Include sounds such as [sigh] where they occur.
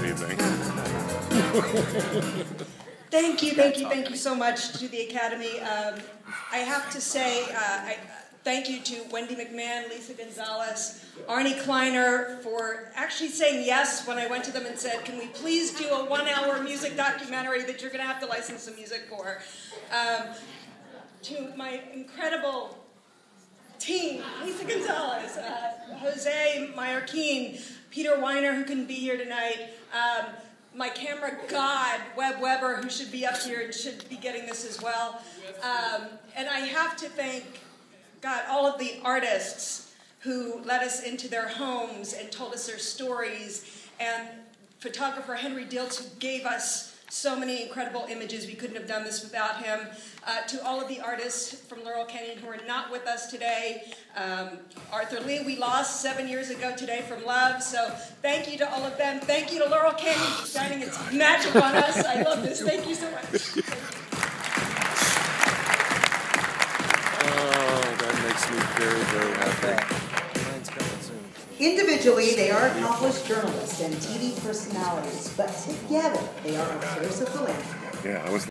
[laughs] Thank you, thank you, thank you so much to the Academy. Um, I have to say, uh, I, thank you to Wendy McMahon, Lisa Gonzales, Arnie Kleiner for actually saying yes when I went to them and said, can we please do a one hour music documentary that you're going to have to license some music for. Um, to my incredible team, Lisa Gonzales, uh, Jose Mayorquin, Peter Weiner, who couldn't be here tonight, um, my camera god, Webb Weber, who should be up here and should be getting this as well. Um, and I have to thank, God, all of the artists who let us into their homes and told us their stories, and photographer Henry Diltz, who gave us so many incredible images. We couldn't have done this without him. Uh, to all of the artists from Laurel Canyon who are not with us today, um, Arthur Lee, we lost seven years ago today from love. So thank you to all of them. Thank you to Laurel Canyon for shining its magic on us. I love this. Thank you so much. [laughs] Oh, that makes me very, very happy. Individually, they are accomplished journalists and TV personalities, but together they are a force of the land. Yeah, I was